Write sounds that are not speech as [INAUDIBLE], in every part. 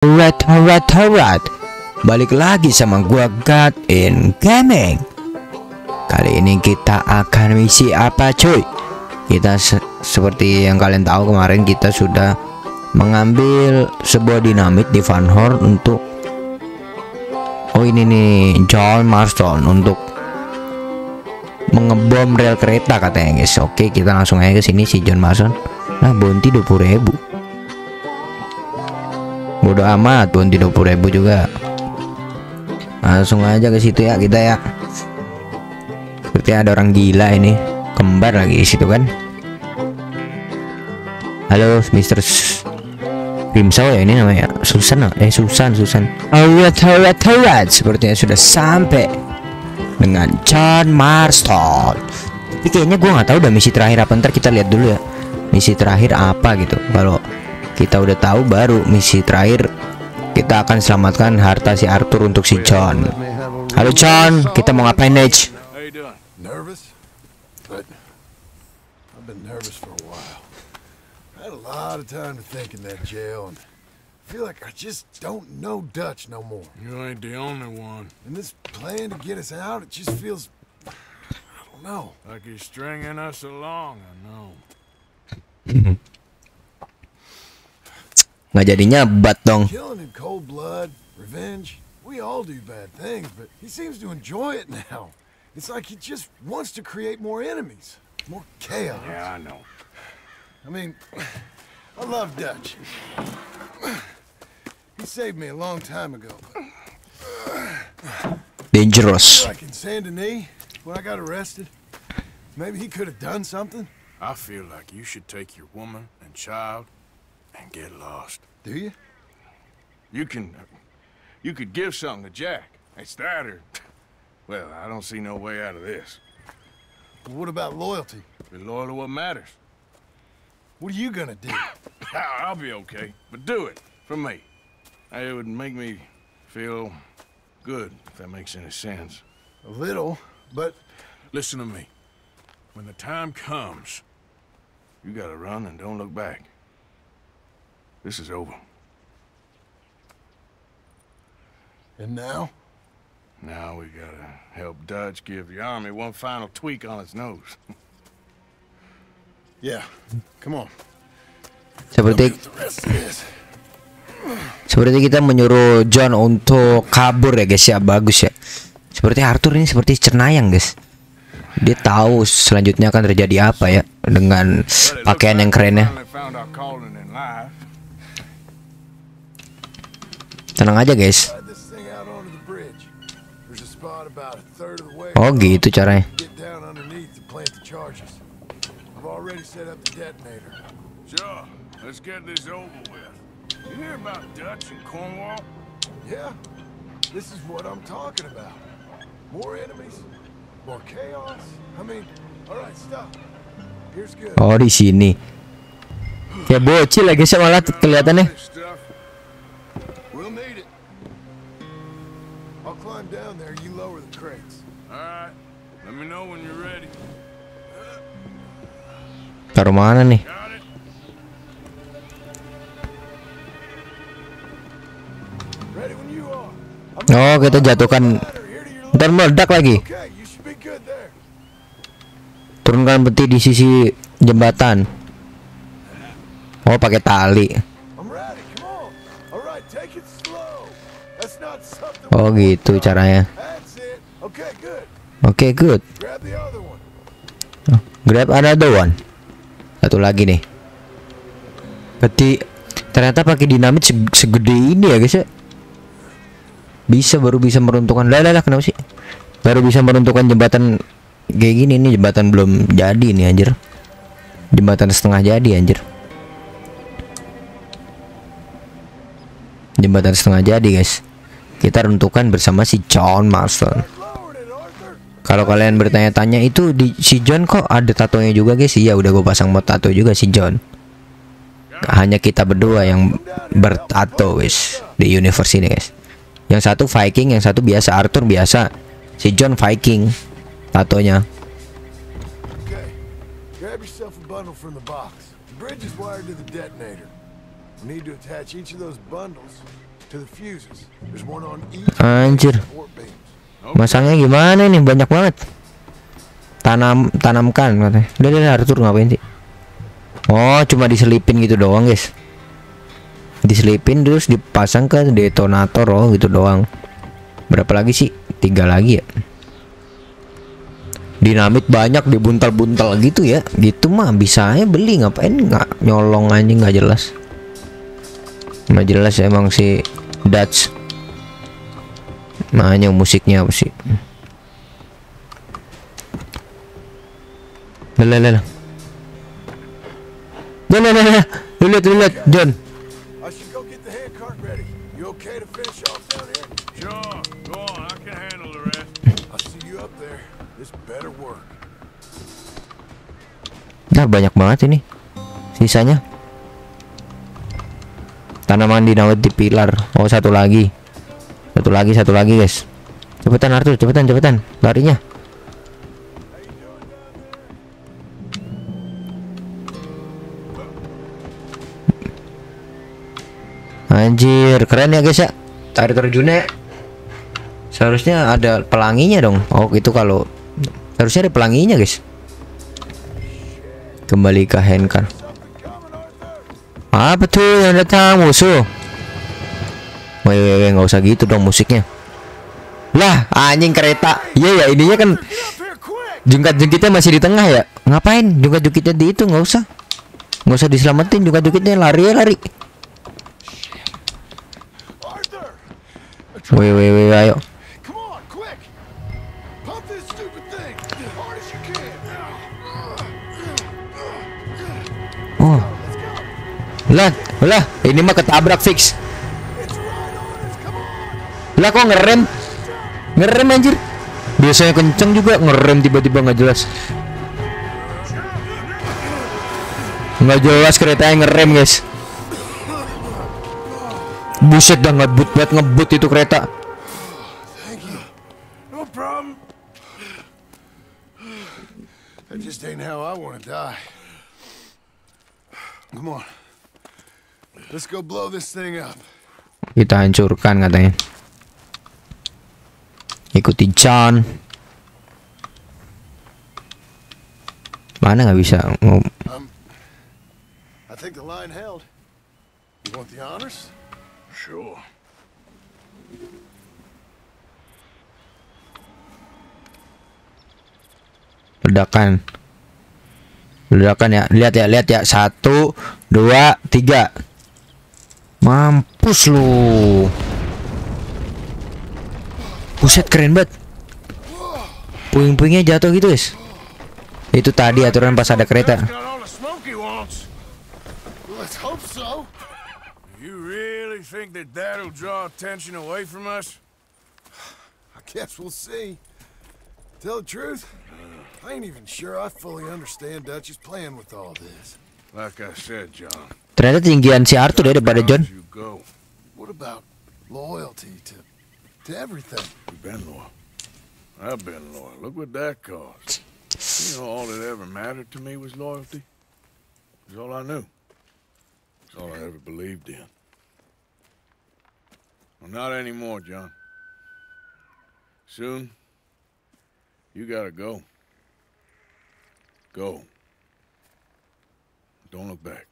Alright, alright, alright. Balik lagi sama gua God in Gaming. Kali ini kita akan misi apa cuy? Kita se seperti yang kalian tahu kemarin kita sudah Mengambil sebuah dinamit di Van Horn untuk Oh ini nih John Marston untuk Mengebom rel kereta katanya guys. Oke kita langsung aja ke sini si John Marston. Nah bonti 20 ribu Bodoh amat pun 20 ribu juga. Langsung aja ke situ ya kita ya. Seperti ada orang gila ini Kembar lagi di situ kan. Halo Mr. Rimsau ya ini namanya. Susan eh Susan Susan. Alright alright alright. Sepertinya sudah sampai Dengan John Marston. Tapi kayaknya gue nggak tahu udah misi terakhir apa Ntar kita lihat dulu ya. Misi terakhir apa gitu. Kalau kita udah tahu baru misi terakhir kita akan selamatkan harta si Arthur untuk si John. Halo John, kita mau ngapain Nage? How you doing? Nervous? But I've been nervous for a while. I had a lot of time to think in that jail, and I feel like I just don't know Dutch no more. You ain't the only one. And this plan to get us out, it just feels. I don't know. Like you're stringing us along, I know. [LAUGHS] Nggak jadi nyebat dong. Killing in cold blood, revenge. We all do bad things, but he seems to enjoy it now. It's like he just wants to create more enemies, more chaos. Yeah, I know. I mean, I love Dutch. He saved me a long time ago. Dangerous. Like in Saint Denis, when I got arrested, maybe he could have done something. I feel like you should take your woman and child and get lost. Do you? You can... Uh, you could give something to Jack. It's that or... Well, I don't see no way out of this. But what about loyalty? Be loyal to what matters. What are you gonna do? [COUGHS] I'll be okay, but do it for me. It would make me feel good, if that makes any sense. A little, but Listen to me. When the time comes, you gotta run and don't look back. This is over. and now? Now we gotta help Dutch give the army one final tweak on its nose. [LAUGHS] Yeah. Come on. Seperti seperti kita menyuruh John untuk kabur ya guys ya bagus ya. Seperti Arthur ini seperti cernayang guys. Dia tahu selanjutnya akan terjadi apa ya dengan pakaian yang kerennya. Finally found our calling in life. Tenang aja guys. Slide this thing out onto the bridge. There's a spot about a third of the way. Oh gitu caranya. This over with. You hear about Dutch and Cornwall? Yeah. This is what I'm talking about. More enemies, more chaos. I mean, all right, stop. Here's good. Oh di sini. Ya bocil ya guys ya malah kelihatannya. Down there. You lower the crates. All right. Let me know when you're ready. Taruh mana nih? Got it? Ready when you are. Oh kita jatuhkan. Ntar meledak lagi. Turunkan peti di sisi jembatan. Oh pakai tali. Oh gitu caranya. It. Okay, good. Oke. Grab. Grab another one. Satu lagi nih. Peti ternyata pakai dinamit seg- segede ini ya guys ya. Bisa baru bisa meruntuhkan. Lah lah kenapa sih? Baru bisa meruntuhkan jembatan kayak gini nih jembatan belum jadi nih anjir. Jembatan setengah jadi anjir. Jembatan setengah jadi guys. Kita runtuhkan bersama si John Marston. Kalau kalian bertanya-tanya itu di si John kok ada tatonya juga guys? Iya udah gue pasang mod tato juga si John. Hanya kita berdua yang bertato guys di universe ini guys. Yang satu Viking, yang satu biasa Arthur biasa. Si John Viking tatonya. Okay. Anjir. Masangnya gimana nih? Banyak banget. Tanam tanamkan katanya. Udah udah Arthur ngapain sih? Oh, cuma diselipin gitu doang, guys. Diselipin terus dipasang ke detonator oh gitu doang. Berapa lagi sih? Tiga lagi ya. Dinamit banyak dibuntal-buntal gitu ya. Gitu mah bisa aja beli ngapain nggak nyolong anjing nggak jelas. Nggak jelas emang si Dutch. Makanya musiknya apa sih? Lah lah lah. lah. Lah lah lah lah. Lu lihat lu lihat John. I should go get the hand cart ready. You okay to finish off down here? Sure, go on. I can handle the rest. I'll see you up there. This better work. Nah banyak banget ini. Sisanya. Tanaman dinamit di pilar. Oh satu lagi. Satu lagi satu lagi guys. Cepetan Arthur cepetan cepetan larinya. Anjir keren ya guys ya. Air terjunnya seharusnya ada pelanginya dong. Oh itu kalau harusnya ada pelanginya guys. Kembali ke handcar. Apa tuh yang datang musuh? Woi, nggak usah gitu dong musiknya. Lah, anjing kereta. Iya ya, ininya kan jungkat jungkitnya masih di tengah ya. Ngapain jungkat jungkitnya di itu? Nggak usah. Nggak usah diselamatin jungkat jungkitnya lari ya lari. Woi, woi, ayo. Lah, lah, ini mah ketabrak fix. Lah kok ngerem? Ngerem anjir. Biasanya kenceng juga ngerem tiba-tiba nggak jelas. Nggak jelas kereta yang ngerem guys. Buset dah ngebut banget ngebut itu kereta. Come on. Let's go blow this thing up. Kita hancurkan katanya. Ikuti John. Mana nggak bisa ngom I think the line held. You want the honors? Sure. ledakan ledakan ya lihat ya lihat ya satu dua tiga mampus lu buset keren banget puing-puingnya jatuh gitu guys itu tadi aturan pas ada kereta Got all the smoke he wants. Let's hope so. You really think that that'll draw attention away from us? I guess we'll see. Tell the truth, I ain't even sure I fully understand Dutch's plan with all this. Like I said, John. Ternyata tinggian si Arthur ya daripada John You go. What about loyalty to to everything? You've been loyal. I've been loyal. Look what that cost. You know, all that ever mattered to me was loyalty. It's all I knew. It's all I ever believed in. Well, not anymore, John. Soon, you gotta go. Go. Don't look back.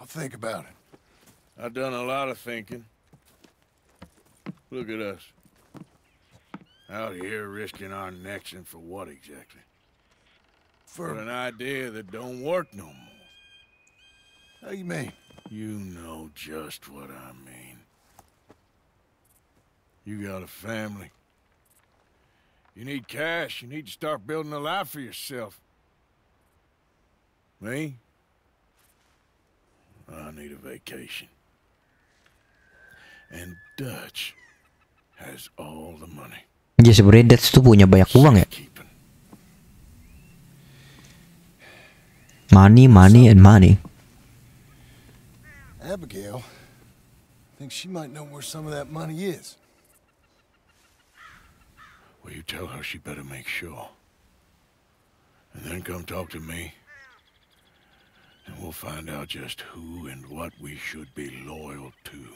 I'll think about it. I've done a lot of thinking. Look at us. Out here risking our necks and for what exactly? For For an idea that don't work no more. how you mean? You know just what I mean. You got a family. You need cash. You need to start building a life for yourself. Me? I need a vacation. And Dutch has all the money. ya sebenarnya Dutch tuh punya banyak uang ya money money and money Abigail thinks she might know where some of that money is. Well, you tell her she better make sure. And then come talk to me. And we'll find out just who and what we should be loyal to.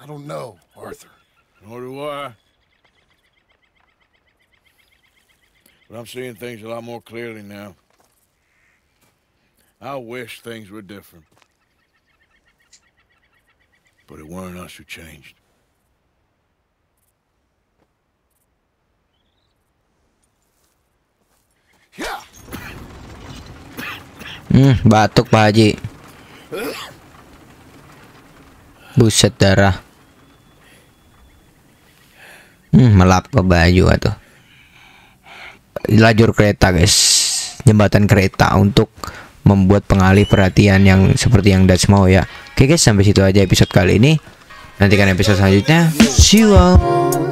I don't know, Arthur. Nor do I. But I'm seeing things a lot more clearly now. I wish things were different. But it weren't us who changed. Hmm, batuk Pak Haji. Buset darah. Hmm, melap ke baju atuh. Lajur kereta, guys. Jembatan kereta untuk membuat pengalih perhatian yang seperti yang Dutch mau ya. Oke guys, sampai situ aja episode kali ini. Nantikan episode selanjutnya. See you all.